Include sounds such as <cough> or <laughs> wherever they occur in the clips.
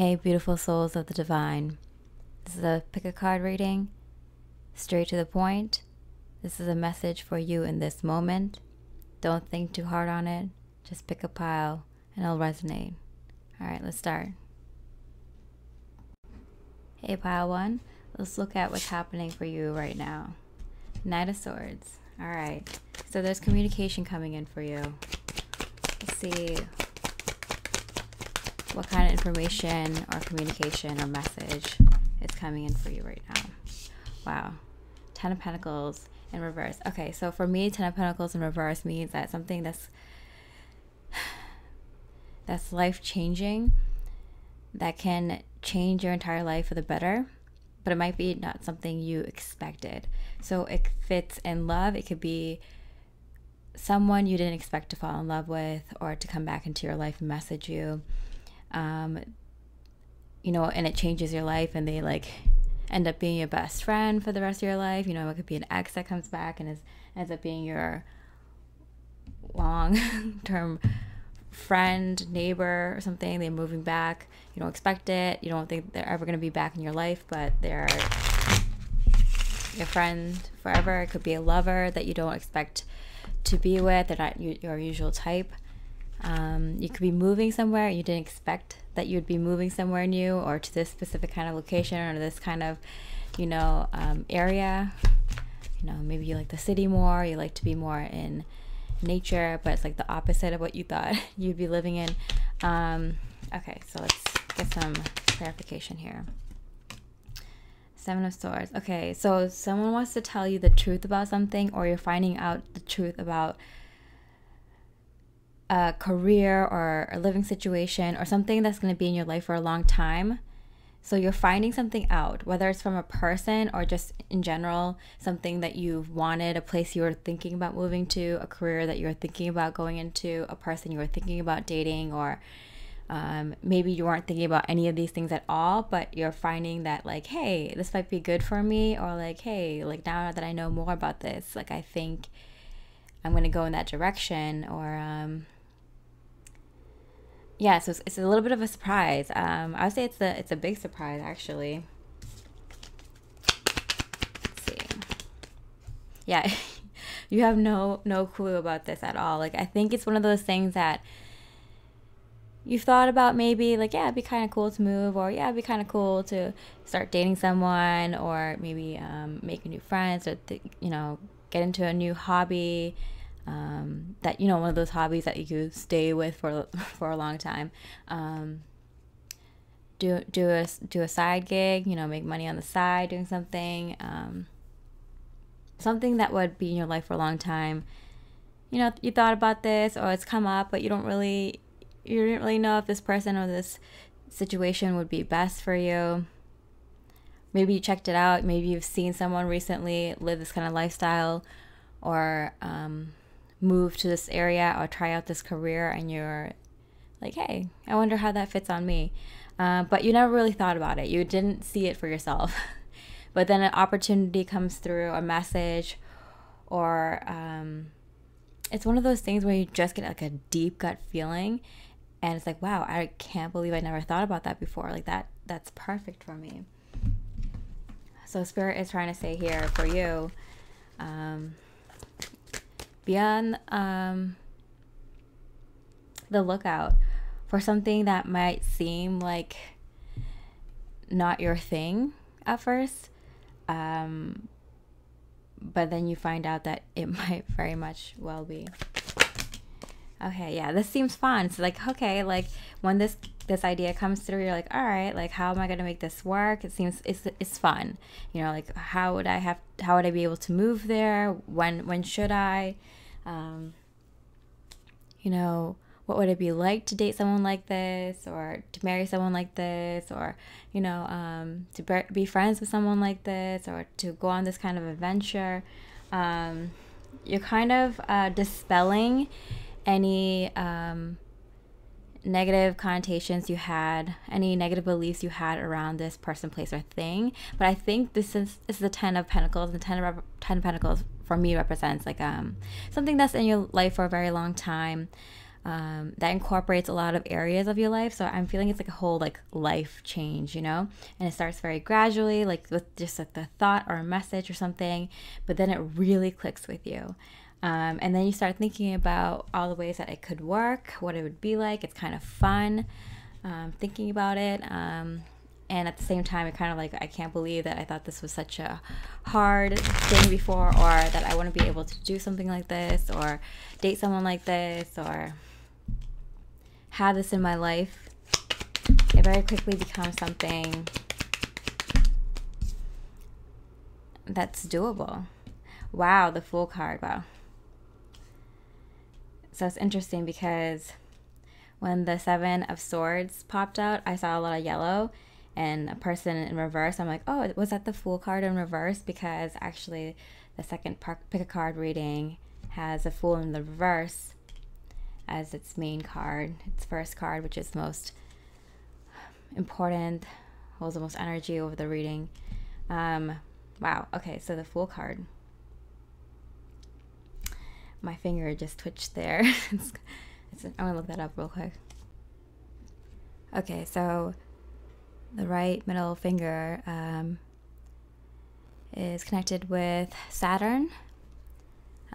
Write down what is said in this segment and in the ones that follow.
Hey, beautiful souls of the divine. This is a pick a card reading, straight to the point. This is a message for you in this moment. Don't think too hard on it. Just pick a pile and it'll resonate. All right, let's start. Hey, pile one. Let's look at what's happening for you right now. Knight of Swords. All right. So there's communication coming in for you. Let's see what kind of information or communication or message is coming in for you right now. Wow. Ten of Pentacles in reverse. Okay, so for me, Ten of Pentacles in reverse means that something that's <sighs> that's life changing, that can change your entire life for the better, but it might be not something you expected. So it fits in love. It could be someone you didn't expect to fall in love with or to come back into your life and message you um, you know, and it changes your life and they like end up being your best friend for the rest of your life. You know, it could be an ex that comes back and is, ends up being your long <laughs> term friend, neighbor, or something. They're moving back. You don't expect it. You don't think they're ever going to be back in your life, but they're your friend forever. It could be a lover that you don't expect to be with. They're not your usual type. Um, you could be moving somewhere you didn't expect that you'd be moving somewhere new or to this specific kind of location or this kind of, you know, um, area. You know, maybe you like the city more, you like to be more in nature, but it's like the opposite of what you thought <laughs> you'd be living in. Um, okay, so let's get some clarification here. Seven of Swords. Okay, so someone wants to tell you the truth about something, or you're finding out the truth about a career or a living situation or something that's going to be in your life for a long time. So you're finding something out, whether it's from a person or just in general, something that you've wanted, a place you were thinking about moving to, a career that you're thinking about going into, a person you were thinking about dating, or um, maybe you weren't thinking about any of these things at all, but you're finding that, like, hey, this might be good for me, or like, hey, like now that I know more about this, like, I think I'm going to go in that direction, or, um, yeah, so it's, it's, a little bit of a surprise. Um, I would say it's a it's a big surprise actually. Let's see. Yeah, <laughs> you have no no clue about this at all. Like I think it's one of those things that you've thought about maybe like yeah, it'd be kind of cool to move, or yeah, it'd be kind of cool to start dating someone, or maybe um, make new friends, or you know get into a new hobby um, that you know one of those hobbies that you stay with for <laughs> for a long time. Um, do do a do a side gig, you know, make money on the side doing something, um, something that would be in your life for a long time. You know, you thought about this or it's come up, but you don't really you didn't really know if this person or this situation would be best for you. Maybe you checked it out. Maybe you've seen someone recently live this kind of lifestyle, or um, move to this area or try out this career and you're like, hey, I wonder how that fits on me. Uh, but you never really thought about it. You didn't see it for yourself. <laughs> but then an opportunity comes through, a message, or um, it's one of those things where you just get like a deep gut feeling, and it's like, wow, I can't believe I never thought about that before. Like that, that's perfect for me. So spirit is trying to say here for you. Um, be on um, the lookout for something that might seem like not your thing at first. Um, but then you find out that it <laughs> might very much well be. Okay, yeah, this seems fun. It's like, okay, like when this this idea comes through, you're like, all right, like how am I gonna make this work? It seems it's it's fun. You know, like how would I have how would I be able to move there? When when should I? Um, you know, what would it be like to date someone like this or to marry someone like this or you know um, to be friends with someone like this or to go on this kind of adventure um, you're kind of uh, dispelling any um, negative connotations you had, any negative beliefs you had around this person, place, or thing. But I think this is, this is the Ten of Pentacles. The Ten of, Ten of Pentacles for me represents like um something that's in your life for a very long time. um, that incorporates a lot of areas of your life. So I'm feeling it's like a whole like life change, you know, and it starts very gradually, like with just like the thought or a message or something, but then it really clicks with you. Um, and then you start thinking about all the ways that it could work, what it would be like. It's kind of fun um, thinking about it. Um, and at the same time, it kind of like, I can't believe that I thought this was such a hard thing before, or that I wouldn't be able to do something like this, or date someone like this, or have this in my life. It very quickly becomes something that's doable. Wow, the Fool card. Wow. So it's interesting because when the Seven of Swords popped out, I saw a lot of yellow and a person in reverse. I'm like, oh, was that the Fool card in reverse? Because actually, the second pick a card reading has a Fool in the reverse as its main card, its first card, which is the most important, holds the most energy over the reading. Um, wow. Okay, so the Fool card my finger just twitched there. <laughs> it's, it's, I'm gonna look that up real quick. Okay, so the right middle finger um, is connected with Saturn.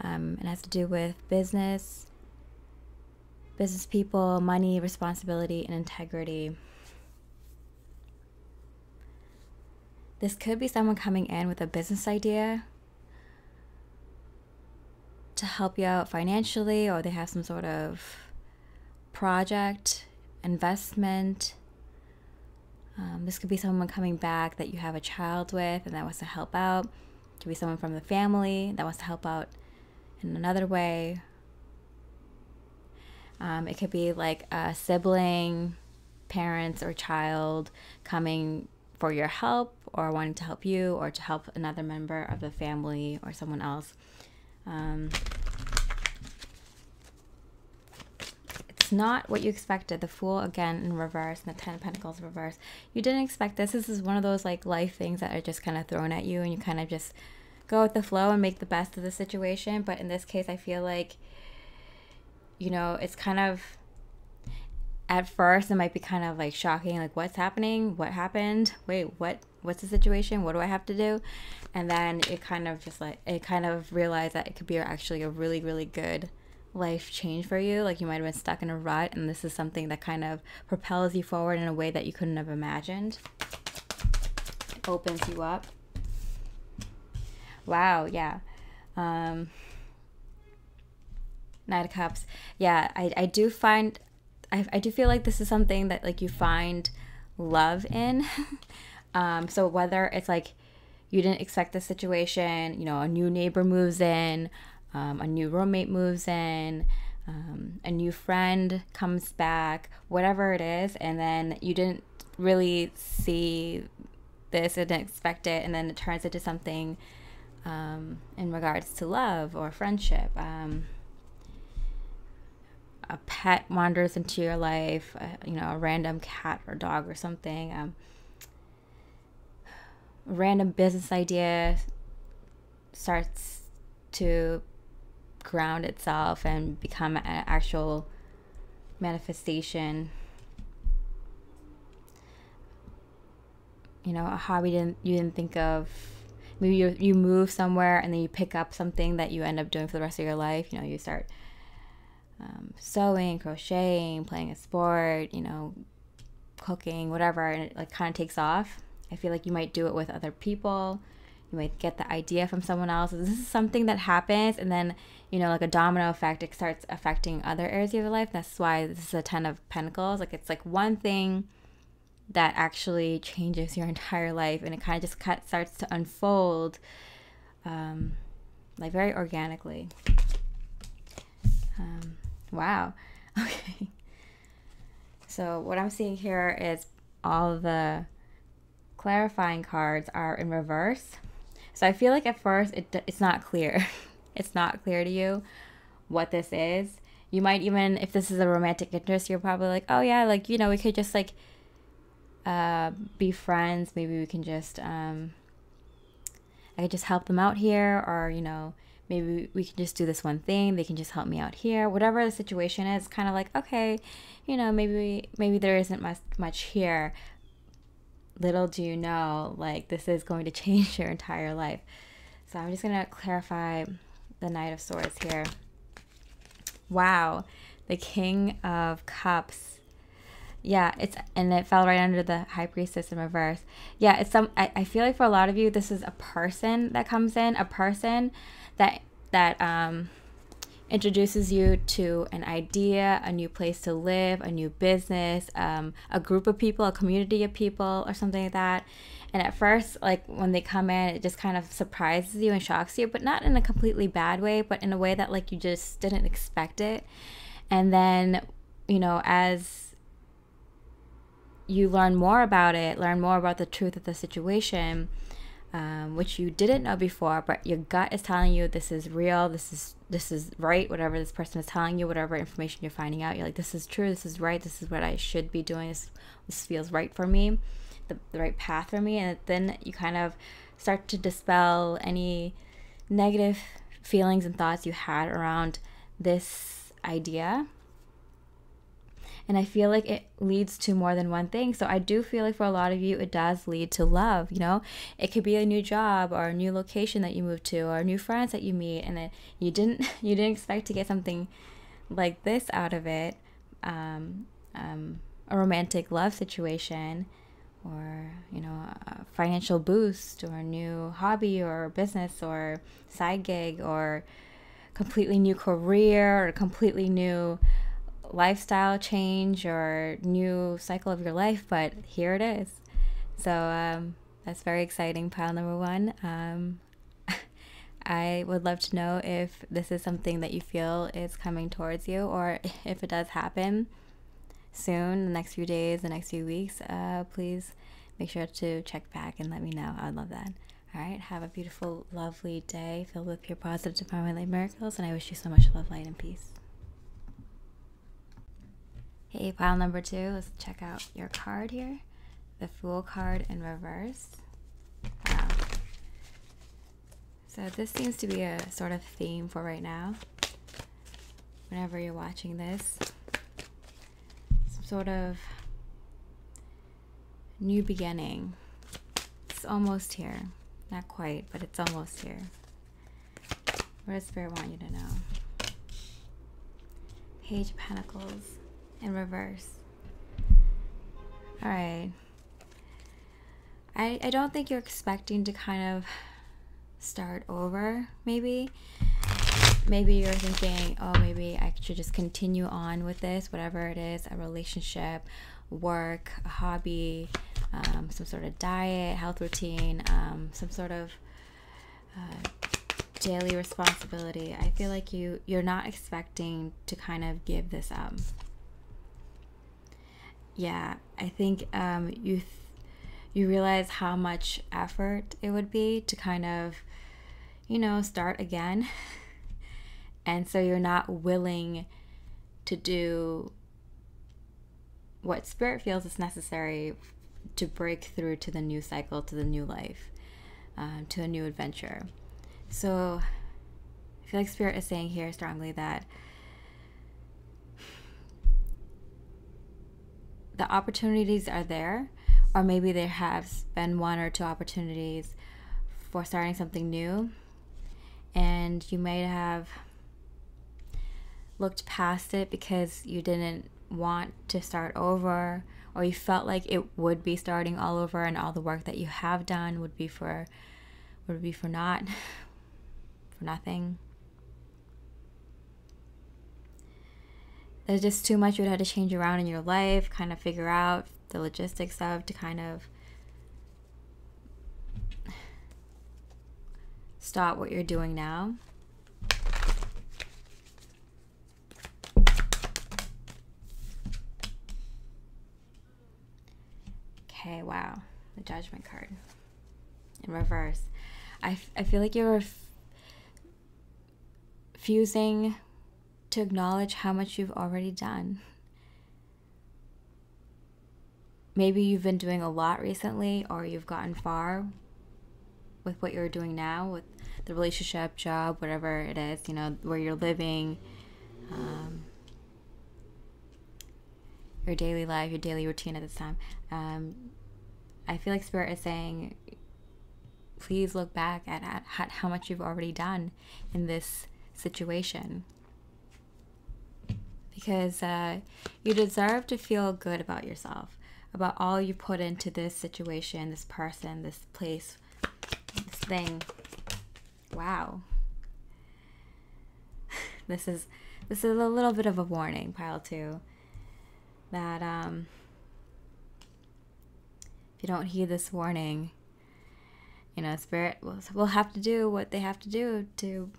Um, it has to do with business, business people, money, responsibility, and integrity. This could be someone coming in with a business idea to help you out financially or they have some sort of project, investment. Um, this could be someone coming back that you have a child with and that wants to help out. It could be someone from the family that wants to help out in another way. Um, it could be like a sibling, parents, or child coming for your help or wanting to help you or to help another member of the family or someone else. Um, it's not what you expected. The Fool again in reverse and the Ten of Pentacles reverse. You didn't expect this. This is one of those like life things that are just kind of thrown at you and you kind of just go with the flow and make the best of the situation. But in this case, I feel like, you know, it's kind of at first it might be kind of like shocking like what's happening? What happened? Wait what what's the situation? What do i have to do? And then it kind of just like it kind of realized that it could be actually a really really good life change for you. Like you might have been stuck in a rut and this is something that kind of propels you forward in a way that you couldn't have imagined. It opens you up. Wow yeah. Um Knight of Cups. Yeah, I, I do find I, I do feel like this is something that like you find love in. <laughs> um, so whether it's like you didn't expect the situation, you know, a new neighbor moves in, um, a new roommate moves in, um, a new friend comes back, whatever it is, and then you didn't really see this, didn't expect it, and then it turns into something um, in regards to love or friendship. Um, a pet wanders into your life, you know, a random cat or dog or something, um, random business idea starts to ground itself and become an actual manifestation. You know, a hobby didn't you didn't think of. Maybe you you move somewhere and then you pick up something that you end up doing for the rest of your life. You know, you start um, sewing, crocheting, playing a sport, you know, cooking, whatever, and it like kind of takes off. I feel like you might do it with other people. You might get the idea from someone else. This is something that happens, and then you know, like a domino effect, it starts affecting other areas of your life. That's why this is a Ten of Pentacles. Like it's like one thing that actually changes your entire life, and it kind of just starts to unfold, um, like very organically. Um, Wow. <laughs> Okay. So what I'm seeing here is all the clarifying cards are in reverse. So I feel like at first it, it's not clear. <laughs> it's not clear to you what this is. You might even, if this is a romantic interest, you're probably like, oh yeah, like, you know, we could just like uh, be friends. Maybe we can just, um, I could just help them out here or, you know, maybe we can just do this one thing they can just help me out here whatever the situation is kind of like okay you know maybe maybe there isn't much much here little do you know like this is going to <laughs> change your entire life so i'm just going to clarify the knight of swords here wow the king of cups yeah, it's and it fell right under the high priestess in reverse. Yeah, it's some. I, I feel like for a lot of you, this is a person that comes in, a person that that um introduces you to an idea, a new place to live, a new business, um, a group of people, a community of people, or something like that. And at first, like when they come in, it just kind of surprises you and shocks you, but not in a completely bad way, but in a way that like you just didn't expect it. And then, you know, as you learn more about it, learn more about the truth of the situation, um, which you didn't know before, but your gut is telling you this is real, this is this is right, whatever this person is telling you, whatever information you're finding out, you're like, this is true, this is right, this is what I should be doing, this this feels right for me, the, the right path for me, and then you kind of start to dispel any negative feelings and thoughts you had around this idea and I feel like it leads to more than one thing. So I do feel like for a lot of you, it does lead to love. You know, it could be a new job or a new location that you move to or new friends that you meet, and then you didn't <laughs> you didn't expect to get something like this out of it, um, um, a romantic love situation or you know a financial boost or a new hobby or business or side gig or completely new career or completely new lifestyle change or new cycle of your life, but here it is. So um, that's very exciting, pile number one. Um, <laughs> I would love to know if this is something that you feel is coming towards you, or <laughs> if it does happen soon, the next few days, the next few weeks. Uh, please make sure to check back and let me know. I would love that. All right, have a beautiful, lovely day filled with pure positive, divine light miracles, and I wish you so much love, light, and peace. Okay, pile number two, let's check out your card here. The Fool card in reverse. Wow. So this seems to be a sort of theme for right now. Whenever you're watching this. Some sort of new beginning. It's almost here. Not quite, but it's almost here. What does Spirit want you to know? Page of Pentacles in reverse. All right. I, I don't think you're expecting to kind of start over, maybe. Maybe you're thinking, oh, maybe I should just continue on with this, whatever it is a relationship, work, a hobby, um, some sort of diet, health routine, um, some sort of uh, daily responsibility. I feel like you you're not expecting to kind of give this up yeah, I think um, you th- you realize how much effort it would be to kind of, you know, start again, <laughs> and so you're not willing to do what spirit feels is necessary to break through to the new cycle, to the new life, um, to a new adventure. So I feel like spirit is saying here strongly that the opportunities are there, or maybe there have been one or two opportunities for starting something new, and you may have looked past it because you didn't want to start over or you felt like it would be starting all over and all the work that you have done would be for would be for not <laughs> for nothing there's just too much you would have to change around in your life, kind of figure out the logistics of to kind of stop what you're doing now. Okay, wow. The judgment card in reverse. I, I feel like you're fusing to acknowledge how much you've already done. Maybe you've been doing a lot recently or you've gotten far with what you're doing now, with the relationship, job, whatever it is, you know, where you're living, um, your daily life, your daily routine at this time. Um, I feel like Spirit is saying, please look back at, at, at how much you've already done in this situation. Because uh, you deserve to feel good about yourself, about all you put into this situation, this person, this place, this thing. Wow. <laughs> this is this is a little bit of a warning, pile two. That um if you don't heed this warning, you know, spirit will, will have to do what they have to do to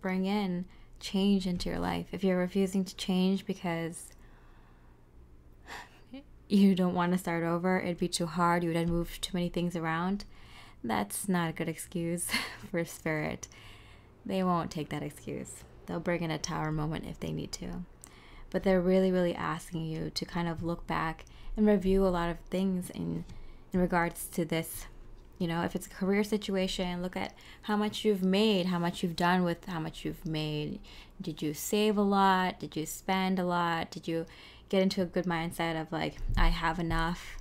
bring in change into your life. If you're refusing to change because you don't want to start over, it'd be too hard, you would have move too many things around, that's not a good excuse <laughs> for spirit. They won't take that excuse. They'll bring in a tower moment if they need to. But they're really, really asking you to kind of look back and review a lot of things in in regards to this you know if it's a career situation look at how much you've made how much you've done with how much you've made. Did you save a lot? Did you spend a lot? Did you get into a good mindset of like i have enough?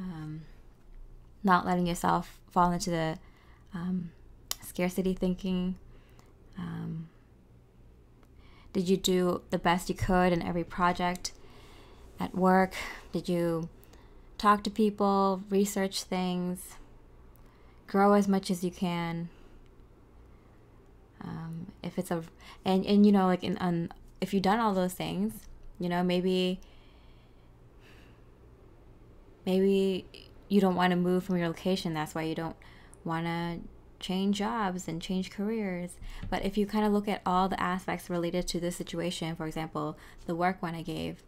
Um, not letting yourself fall into the um, scarcity thinking. Um, did you do the best you could in every project at work? Did you talk to people research things grow as much as you can. Um, if it's a and and you know like in on if you've done all those things, you know maybe maybe you don't want to move from your location. That's why you don't want to change jobs and change careers. But if you kind of look at all the aspects related to this situation, for example, the work one I gave,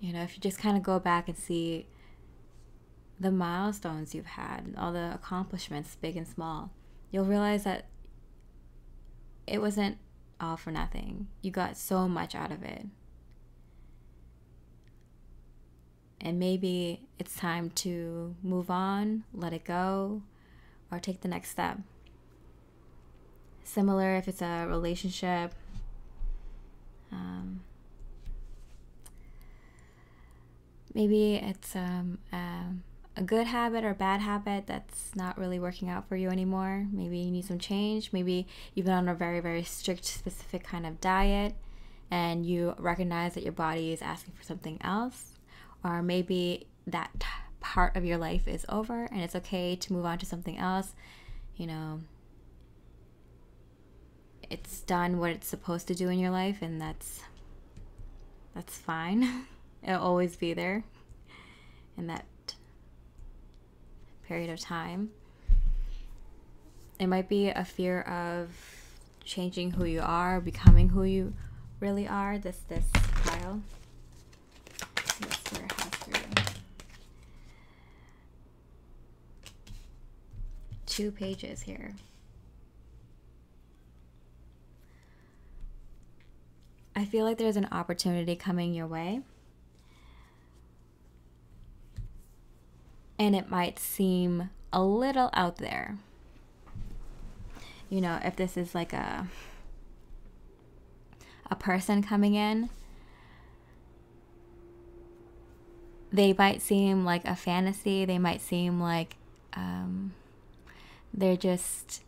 you know, if you just kind of go back and see the milestones you've had, all the accomplishments, big and small, you'll realize that it wasn't all for nothing. You got so much out of it. And maybe it's time to move on, let it go, or take the next step. Similar if it's a relationship. Um, maybe it's um, um, a good habit or bad habit that's not really working out for you anymore. Maybe you need some change. Maybe you've been on a very, very strict, specific kind of diet and you recognize that your body is asking for something else. Or maybe that part of your life is over and it's okay to move on to something else. You know, it's done what it's supposed to do in your life and that's that's fine. <laughs> It'll always be there. And that period of time. It might be a fear of changing who you are, becoming who you really are. This this pile. Two pages here. I feel like there's an opportunity coming your way. And it might seem a little out there. You know, if this is like a a person coming in, they might seem like a fantasy. They might seem like um, they're just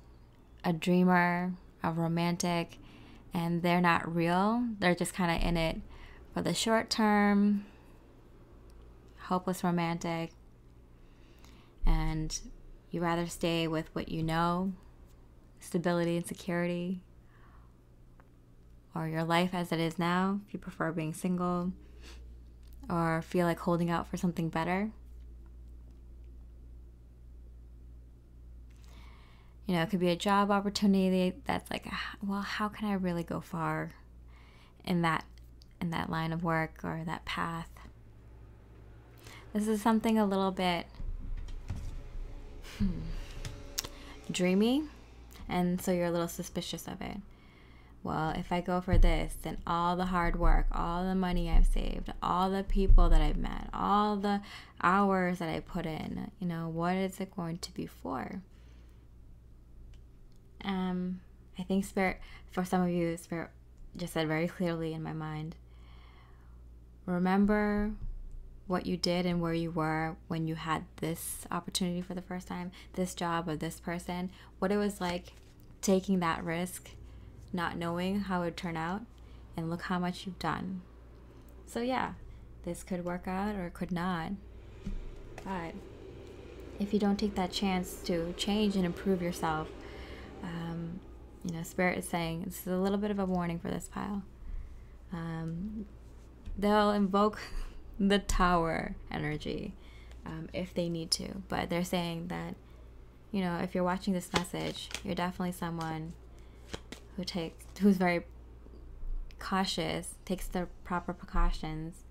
a dreamer, a romantic, and they're not real. They're just kind of in it for the short term, hopeless romantic, and you rather stay with what you know, stability and security, or your life as it is now, if you prefer being single, or feel like holding out for something better. You know, it could be a job opportunity that's like, ah, well, how can I really go far in that in that line of work or that path? This is something a little bit hmm, dreamy, and so you're a little suspicious of it. Well, if I go for this, then all the hard work, all the money I've saved, all the people that I've met, all the hours that I put in, you know, what is it going to be for? um, I think Spirit, for some of you, Spirit just said very clearly in my mind remember what you did and where you were when you had this opportunity for the first time, this job or this person, what it was like taking that risk, not knowing how it would turn out, and look how much you've done. So, yeah, this could work out or could not. But if you don't take that chance to change and improve yourself, um, you know, Spirit is saying this is a little bit of a warning for this pile. Um, they'll invoke the tower energy um, if they need to, but they're saying that, you know, if you're watching this message, you're definitely someone who takes, who's very cautious, takes the proper precautions,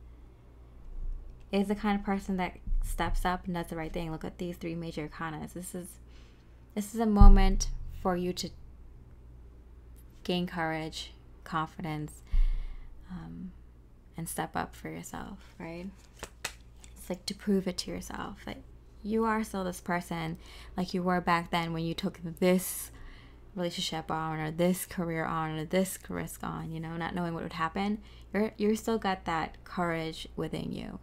is the kind of person that steps up and does the right thing. Look at these three major arcanas. This is this is a moment for you to gain courage, confidence, um, and step up for yourself, right? It's like to prove it to yourself that you are still this person like you were back then when you took this relationship on or this career on or this risk on, you know, not knowing what would happen. You're you're still got that courage within you,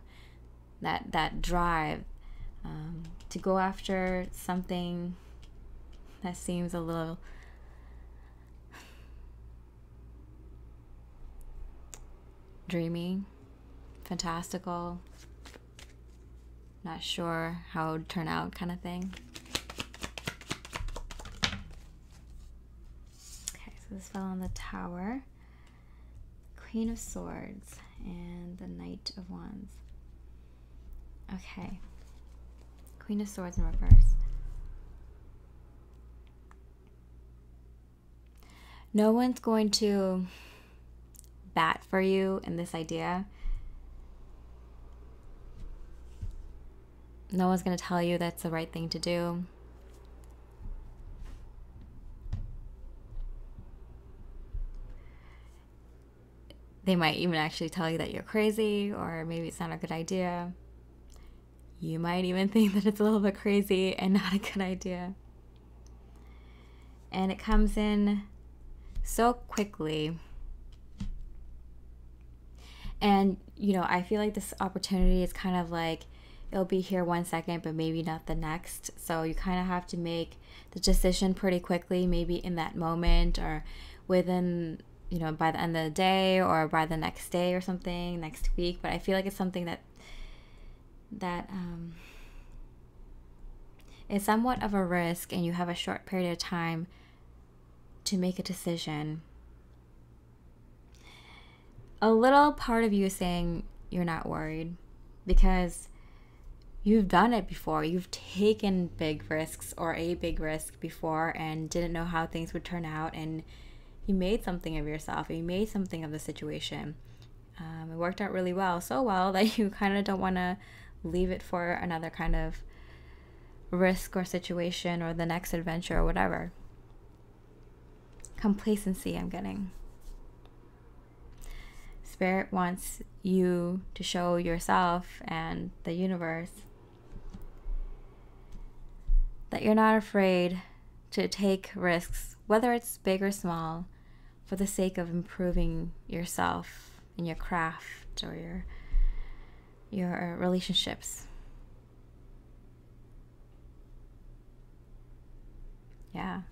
that that drive um, to go after something that seems a little dreamy, fantastical, not sure how it would turn out kind of thing. Okay, so this fell on the tower, Queen of Swords, and the Knight of Wands. Okay, Queen of Swords in reverse. No one's going to bat for you in this idea. No one's going to tell you that's the right thing to do. They might even actually tell you that you're crazy or maybe it's not a good idea. You might even <laughs> think that it's a little bit crazy and not a good idea. And it comes in so quickly and, you know, I feel like this opportunity is kind of like it'll be here one second, but maybe not the next. So you kind of have to make the decision pretty quickly, maybe in that moment or within, you know, by the end of the day or by the next day or something, next week. But I feel like it's something that, that, um, is somewhat of a risk and you have a short period of time to make a decision a little part of you is saying you're not worried because you've done it before. You've taken big risks or a big risk before and didn't know how things would turn out, and you made something of yourself. You made something of the situation. Um, it worked out really well, so well that <laughs> you kind of don't want to leave it for another kind of risk or situation or the next adventure or whatever. Complacency, I'm getting. Spirit wants you to show yourself and the universe that you're not afraid to take risks, whether it's big or small, for the sake of improving yourself and your craft or your your relationships. Yeah.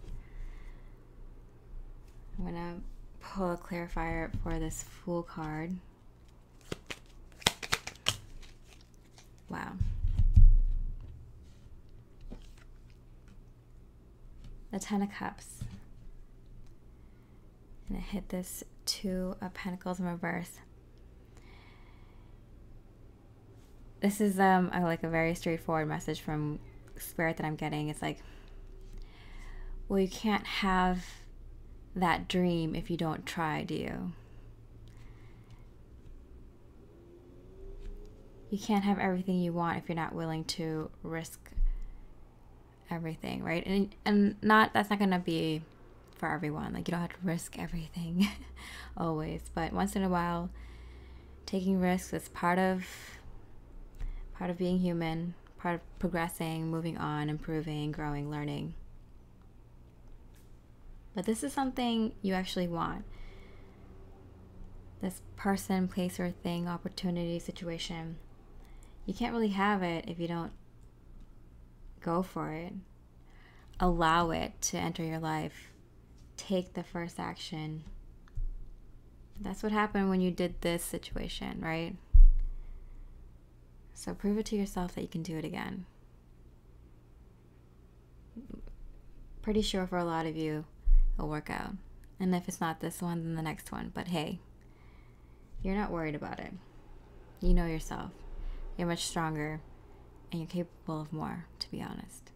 I'm gonna pull a clarifier for this Fool card. Wow. The Ten of Cups. And it hit this Two of Pentacles in reverse. This is um a, like a very straightforward message from Spirit that I'm getting. It's like, well, you can't have that dream if you don't try, do you? You can't have everything you want if you're not willing to risk everything, right? And and not that's not to be for everyone. Like you don't have to risk everything <laughs> always, but once in a while taking risks is part of part of being human, part of progressing, moving on, improving, growing, learning. But this is something you actually want. This person, place, or thing, opportunity, situation. You can't really have it if you don't go for it. Allow it to enter your life. Take the first action. That's what happened when you did this situation, right? So prove it to yourself that you can do it again. Pretty sure for a lot of you, it'll work out. And if it's not this one, then the next one. But hey, you're not worried about it. You know yourself. You're much stronger and you're capable of more, to be honest.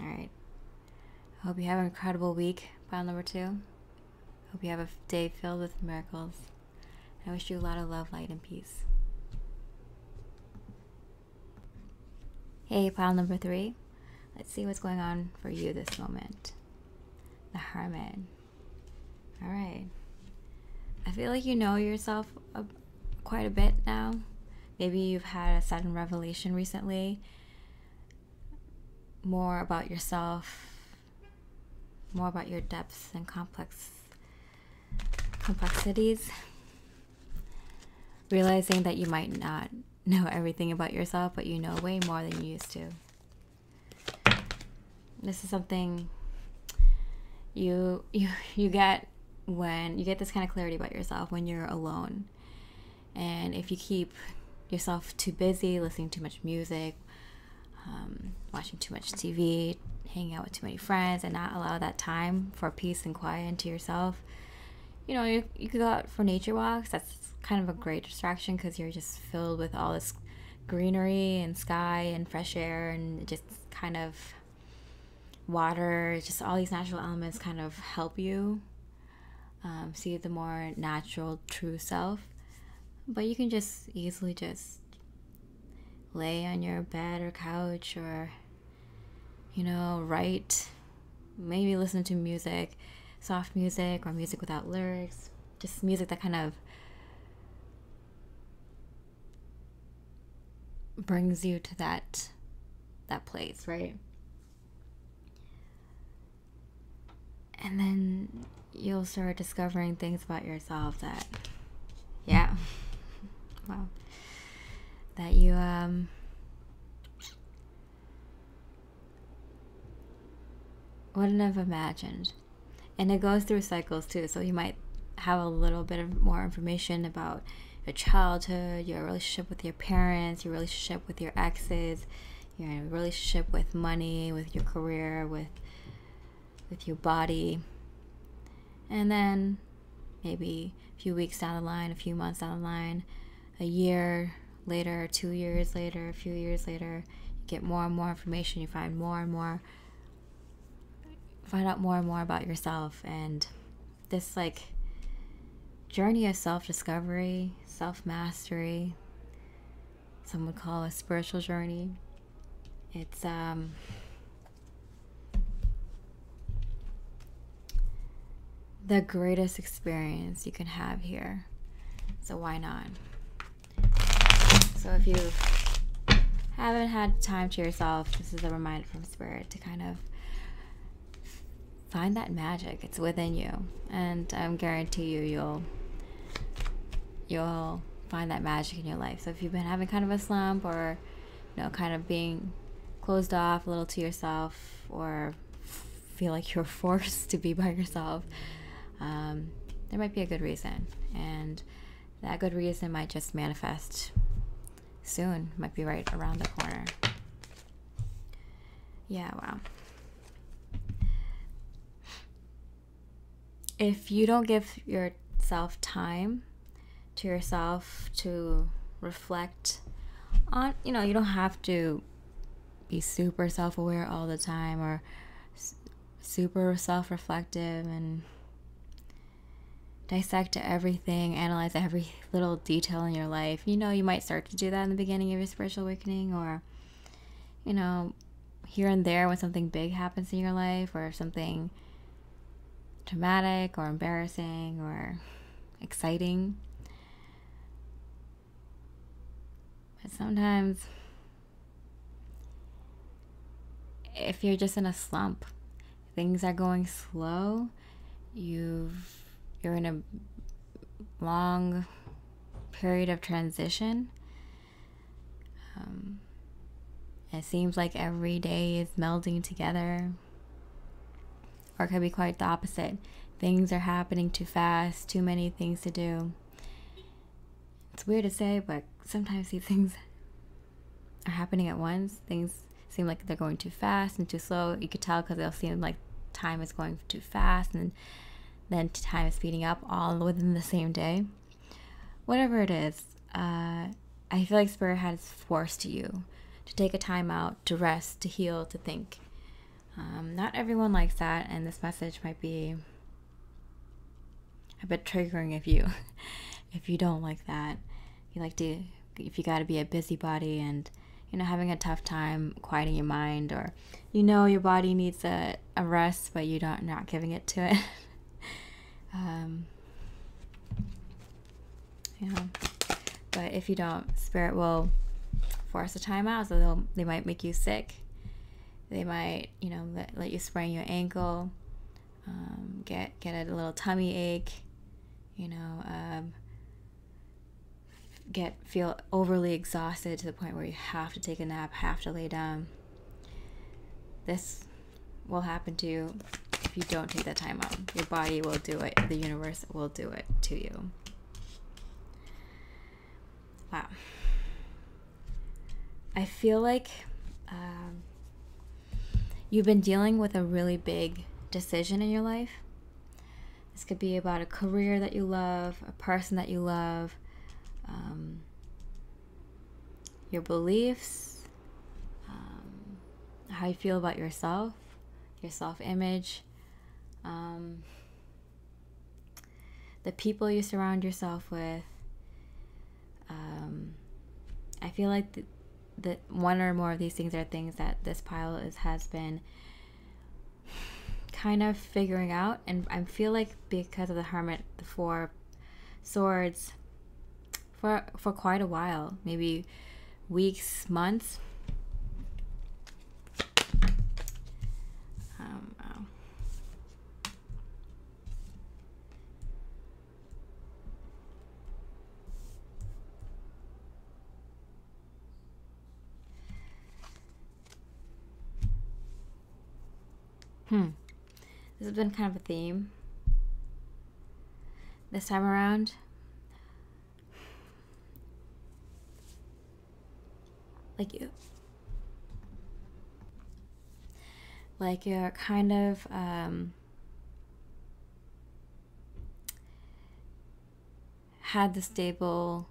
All right. I hope you have an incredible week, pile number two. Hope you have a day filled with miracles. I wish you a lot of love, light, and peace. Hey, pile number three. Let's see what's going on for you this moment. The Hermit. All right. I feel like you know yourself a, quite a bit now. Maybe you've had a sudden revelation recently. More about yourself, more about your depths and complex complexities. Realizing that you might not know everything about yourself, but you know way more than you used to. This is something you you you get when you get this kind of clarity about yourself when you're alone. And if you keep yourself too busy, listening too much music, um, watching too much TV, hanging out with too many friends, and not allow that time for peace and quiet into yourself, you know, you, you could go out for nature walks. That's kind of a great distraction because you're just filled with all this greenery and sky and fresh air and just kind of water, just all these natural elements kind of help you um, see the more natural, true self. But you can just easily just lay on your bed or couch or, you know, write, maybe listen to music, soft music or music without lyrics, just music that kind of brings you to that that place, right? And then you'll start discovering things about yourself that yeah <laughs> well that you um wouldn't have imagined. And it goes through cycles too so you might have a little bit of more information about your childhood your relationship with your parents your relationship with your exes your relationship with money with your career with with your body and then maybe a few weeks down the line, a few months down the line, a year later, two years later, a few years later, you get more and more information. You find more and more, find out more and more about yourself. And this, like, journey of self discovery, self mastery, some would call a spiritual journey. It's, um, the greatest experience you can have here. So why not? So if you haven't had time to yourself, this is a reminder from Spirit to kind of find that magic. It's within you, and I guarantee you, you'll you'll find that magic in your life. So if you've been having kind of a slump, or you know, kind of being closed off a little to yourself, or feel like you're <laughs> forced to be by yourself um, there might be a good reason. And that good reason might just manifest soon, might be right around the corner. Yeah, wow. If you don't give yourself time to yourself to reflect on, you know, you don't have to be super self aware all the time or super self reflective and dissect everything, analyze every little detail in your life. You know, you might start to do that in the beginning of your spiritual awakening, or, you know, here and there when something big happens in your life, or something traumatic, or embarrassing, or exciting. But sometimes, if you're just in a slump things are going slow. You've you're in a long period of transition. Um, it seems like every day is melding together. Or it could be quite the opposite. Things are happening too fast, too many things to do. It's weird to say, but sometimes these <laughs> things are happening at once. Things seem like they're going too fast and too slow. You could tell because it'll seem like time is going too fast and then time is speeding up all within the same day. Whatever it is, uh, I feel like Spirit has forced you to take a time out, to rest, to heal, to think. Um, not everyone likes that, and this message might be a bit triggering if you <laughs> if you don't like that. You like to if you got to be a busybody and you know having a tough time quieting your mind or you know your body needs a, a rest but you don't not giving it to it <laughs> um, know but if you don't spirit will force a time out so they'll they might make you sick. They might you know let, let you sprain your ankle um, get get a little tummy ache you know um, get feel overly exhausted to the point where you have to take a nap have to lay down. This will happen to you if you don't take that time out your body will do it the universe will do it to you. Wow. I feel like um, you've been dealing with a really big decision in your life. This could be about a career that you love, a person that you love, um, your beliefs, um, how you feel about yourself, your self image, um, the people you surround yourself with. Um, I feel like th- that one or more of these things are things that this pile is has been kind of figuring out and I feel like because of the hermit the four swords for for quite a while maybe weeks months Hmm. This has been kind of a theme this time around. Like you. Like you're kind of um, had the stable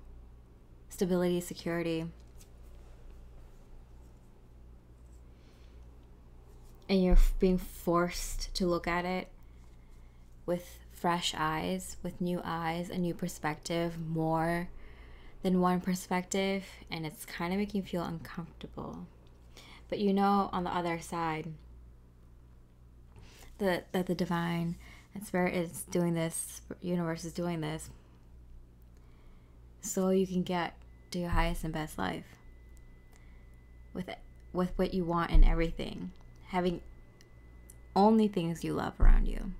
stability, security and you're being forced to look at it with fresh eyes, with new eyes, a new perspective, more than one perspective, and it's kind of making you feel uncomfortable. But you know, on the other side, that that the divine and spirit is doing this, universe is doing this, so you can get to your highest and best life with it, with what you want in everything having only things you love around you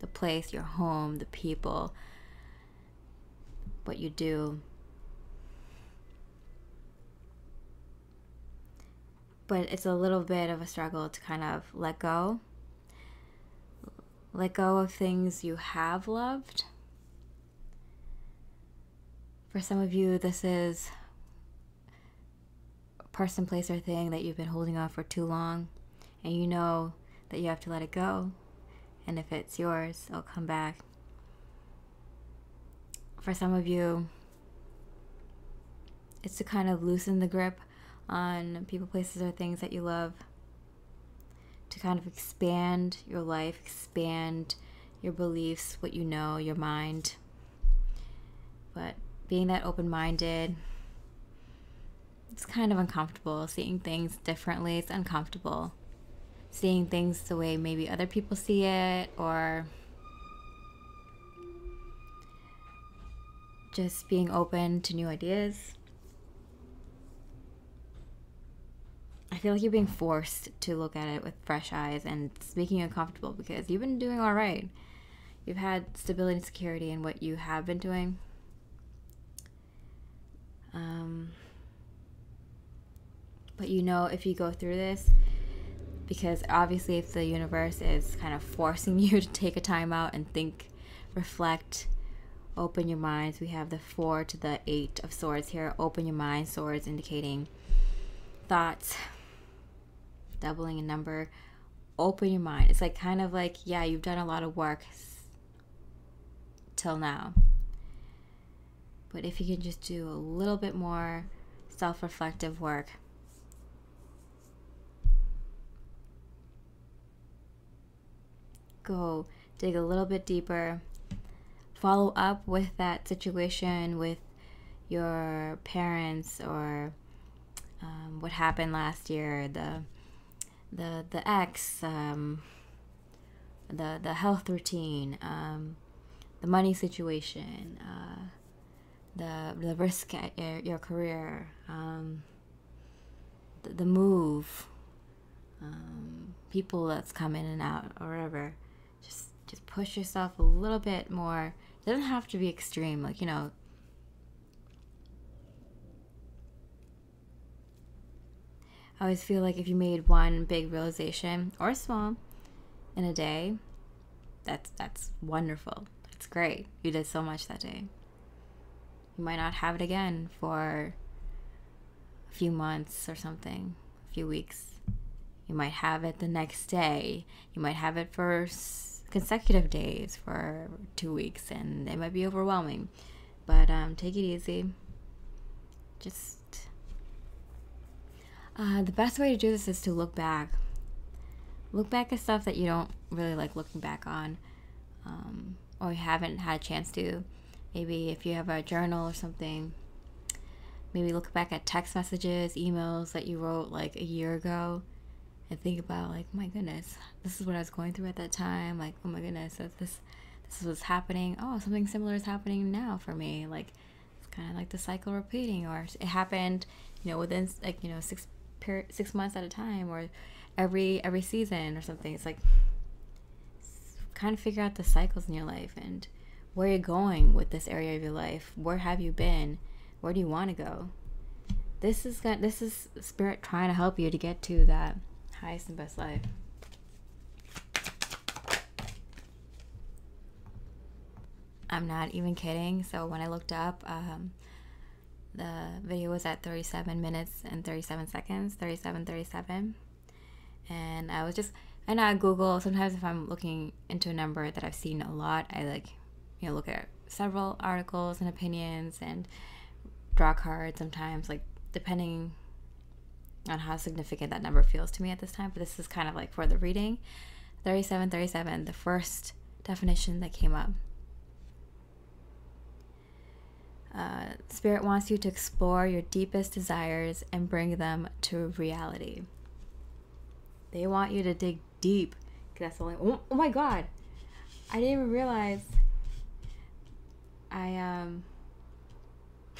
the place, your home, the people, what you do. But it's a little bit of a struggle to kind of let go. Let go of things you have loved. For some of you, this is a person, place, or thing that you've been holding on for too long and you know that you have to let it go. And if it's yours, it'll come back. For some of you, it's to kind of loosen the grip on people, places, or things that you love. To kind of expand your life, expand your beliefs, what you know, your mind. But being that open minded, it's kind of uncomfortable. Seeing things differently, it's uncomfortable seeing things the way maybe other people see it or just being open to new ideas. I feel like you're being forced to look at it with fresh eyes and it's making you uncomfortable because you've been doing all right. You've had stability and security in what you have been doing. Um, but you know, if you go through this, because obviously, if the universe is kind of forcing <laughs> you to take a time out and think, reflect, open your minds, we have the four to the eight of swords here. Open your mind, swords indicating thoughts, doubling in number. Open your mind. It's like kind of like, yeah, you've done a lot of work till now. But if you can just do a little bit more self reflective work, go dig a little bit deeper, follow up with that situation with your parents or um, what happened last year, the the the ex, um, the the health routine, um, the money situation, uh, the the risk at your, your career, um, the, the move, um, people that's come in and out or whatever. Just just push yourself a little bit more. It doesn't have to be extreme, like you know. I always feel like if you made one big realization or small in a day, that's that's wonderful. That's great. You did so much that day. You might not have it again for a few months or something, a few weeks. You might have it the next day. You might have it for consecutive days for two weeks, and it might be overwhelming. But um, take it easy. Just uh, the best way to do this is to look back. Look back at stuff that you don't really like looking back on. Um, or you haven't had a chance to. Maybe if you have a journal or something, maybe look back at text messages, emails that you wrote like a year ago and think about like, my goodness, this is what I was going through at that time. Like, oh my goodness, this this is what's happening. Oh, something similar is happening now for me. Like it's kind of like the cycle repeating, or it happened, you know, within like you know six per- six months at a time, or every every season or something. It's like kind of figure out the cycles in your life and where you're going with this area of your life. Where have you been? Where do you want to go? This is this is spirit trying to help you to get to that highest and best life. I'm not even kidding. So when I looked up, um, the video was at 37 minutes and 37 seconds, 37, 37. And I was just I know Google sometimes if I'm looking into a number that I've seen a lot, I like you know look at several articles and opinions and draw cards sometimes like depending on how significant that number feels to me at this time, but this is kind of like for the reading. 3737, the first definition that came up. Uh, Spirit wants you to explore your deepest desires and bring them to reality. They want you to dig deep. That's the only. Oh, oh my god! I didn't even realize. I um.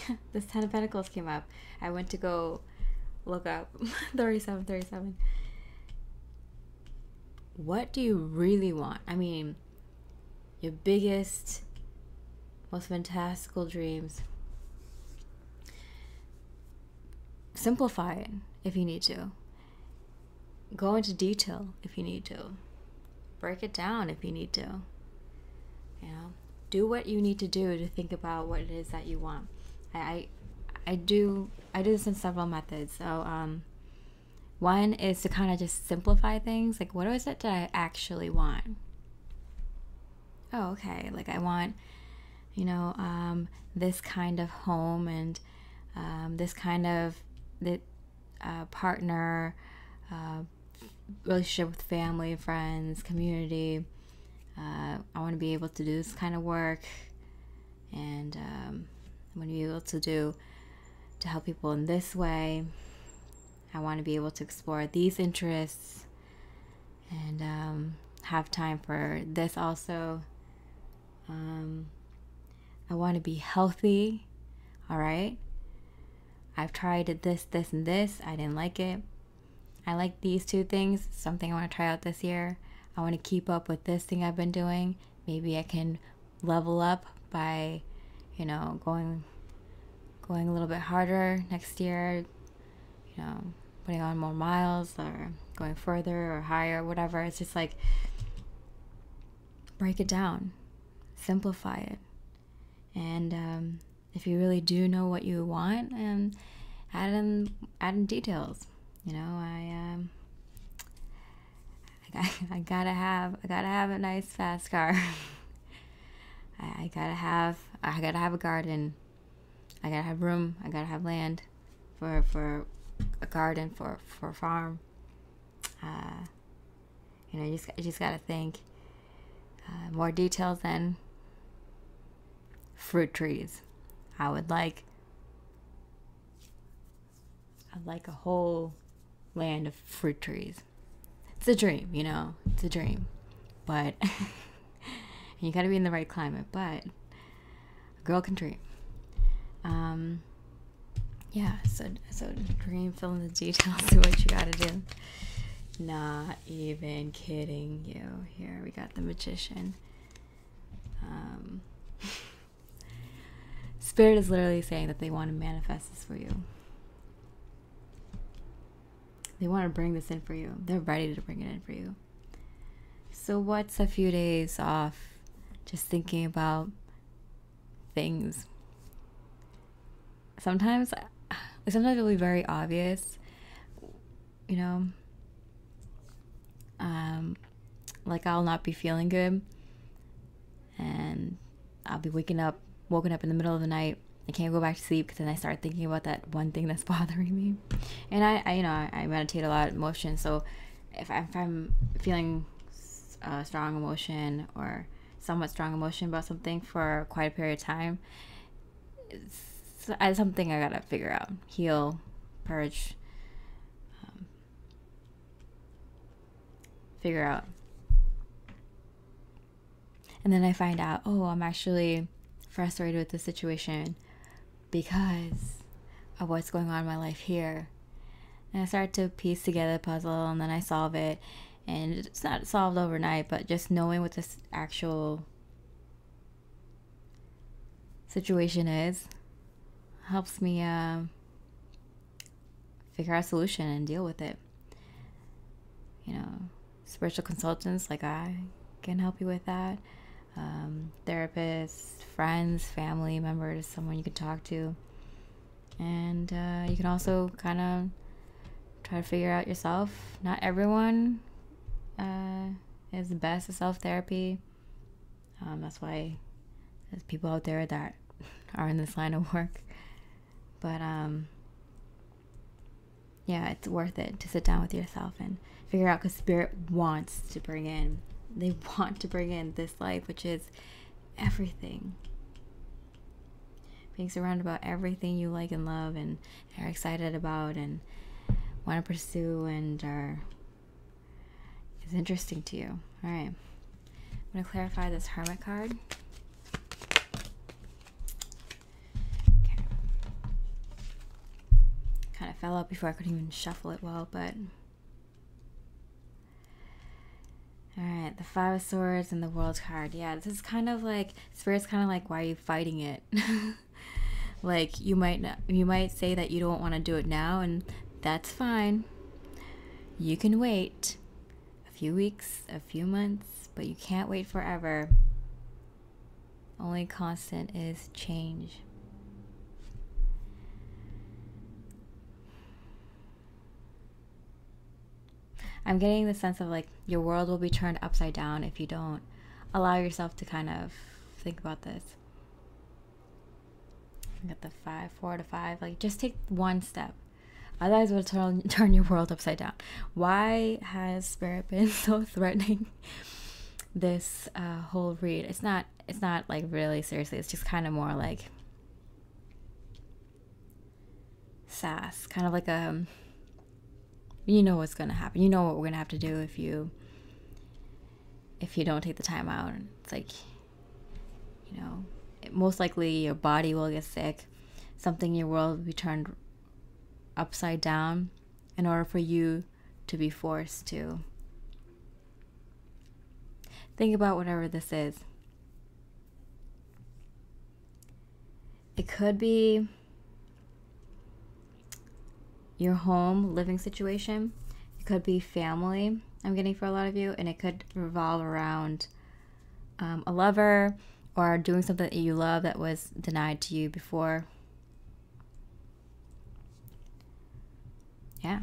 <laughs> this Ten of Pentacles came up. I went to go look up <laughs> 37, 37. What do you really want? I mean, your biggest, most fantastical dreams. Simplify it if you need to. Go into detail if you need to. Break it down if you need to. You know, do what you need to do to think about what it is that you want. I, I, I do I do this in several methods. So um, one is to kind of just simplify things. Like, what is it that I actually want? Oh, okay. Like, I want, you know, um, this kind of home and um, this kind of the uh, partner, uh, relationship with family, friends, community. Uh, I want to be able to do this kind of work, and um, I want to be able to do to help people in this way. I want to be able to explore these interests and um, have time for this also. Um, I want to be healthy. All right. I've tried this, this, and this. I didn't like it. I like these two things. Something I want to try out this year. I want to keep up with this thing I've been doing. Maybe I can level up by, you know, going going a little bit harder next year. You know, putting on more miles or going further or higher, whatever. It's just like break it down, simplify it, and um, if you really do know what you want, and add in add in details. You know, I um, I, <laughs> I gotta have I gotta have a nice fast car. <laughs> I, I gotta have I gotta have a garden. I gotta have room. I gotta have land for for a garden for for a farm. Uh, you know, you just you just gotta think uh, more details than fruit trees. I would like I'd like a whole land of fruit trees. It's a dream, you know. It's a dream. But <laughs> you got to be in the right climate, but a girl can dream. Um yeah, so so dream fill in the details of what you got to do. Not even kidding you. Here we got the magician. Um <laughs> Spirit is literally saying that they want to manifest this for you. They want to bring this in for you. They're ready to bring it in for you. So, what's a few days off just thinking about things? Sometimes, sometimes it'll be very obvious, you know. Um, like I'll not be feeling good, and I'll be waking up woken up in the middle of the night. I can't go back to sleep because then I start thinking about that one thing that's <laughs> bothering me. And I, I you know, I, I meditate a lot, of emotion. So if, I, if I'm feeling a uh, strong emotion or somewhat strong emotion about something for quite a period of time, it's, it's something I gotta figure out, heal, purge, um, figure out. And then I find out, oh, I'm actually frustrated with the situation because of what's going on in my life here. And I start to piece together the puzzle and then I solve it. And it's not solved overnight, but just knowing what this actual situation is helps me uh, figure out a solution and deal with it. You know, spiritual consultants like I can help you with that um, therapists, friends, family members, someone you can talk to. And uh, you can also kind of try to figure out yourself. Not everyone uh, is the best at self therapy. Um, that's why there's people out there that <laughs> are in this line of work. But um, yeah, it's worth it to sit down with yourself and figure out because spirit wants to bring in they <laughs> want to bring in this life, which is everything. Being surrounded about everything you like and love and are excited about and want to pursue and are is interesting to you. All right. I'm going to clarify this hermit card. Okay. Kind of fell out before I could even shuffle it well, but All right, the Five of Swords and the World card. Yeah, this is kind of like Spirit's kind of like, why are you fighting it? <laughs> like you might not, you might say that you don't want to do it now, and that's fine. You can wait a few weeks, a few months, but you can't wait forever. Only constant is change. I'm getting the sense of like your world will be turned upside down if you don't allow yourself to kind of think about this. Get the five, four to five. Like just take one step. Otherwise, it'll turn <laughs> turn your world upside down. Why has spirit been <laughs> so threatening? <laughs> this uh, whole read. It's not. It's not like really seriously. It's just kind of more like sass, kind of like a um, you know what's going to happen. You know what we're going to have to do if you if you don't take the time out. It's like you know, most likely your body will get sick. Something in your world will be turned upside down in order for you to be forced to. Think about whatever this is. It could be your home living situation. It could be family, I'm getting for a lot of you, and it could revolve around um, a lover or doing something that you love that was denied to you before. Yeah.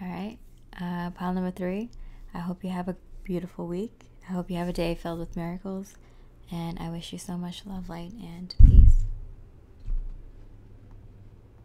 All right. Uh, pile number three. I hope you have a beautiful week. I hope you have a day filled with miracles. And I wish you so much love, light, and peace.